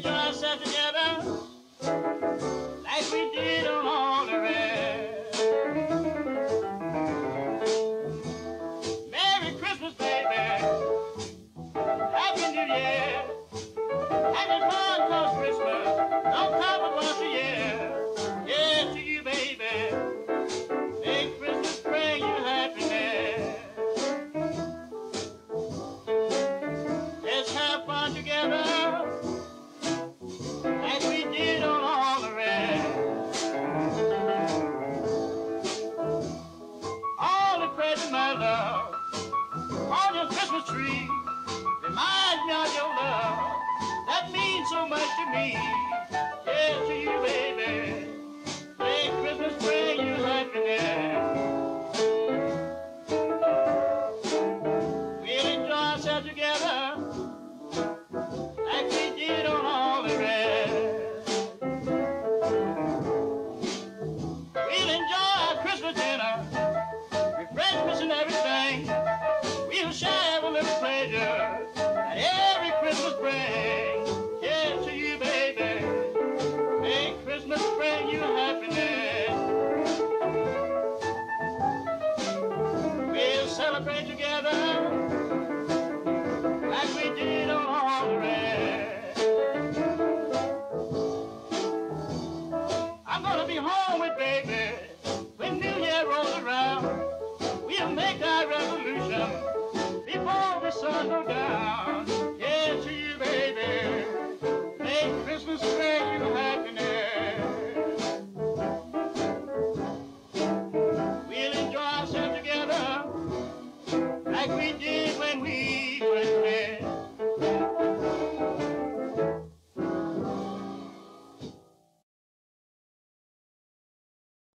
enjoy ourselves together like we did on all the rest. Merry Christmas, baby. Happy New Year. Happy Christmas, Christmas. Don't come about the year. Yeah, to you, baby. Make Christmas bring you happiness. Let's have fun together. love on your Christmas tree. Remind me of your love that means so much to me. celebrate together like we did all the rest. I'm gonna be home with baby when New Year rolls around. We'll make our revolution before the sun goes down.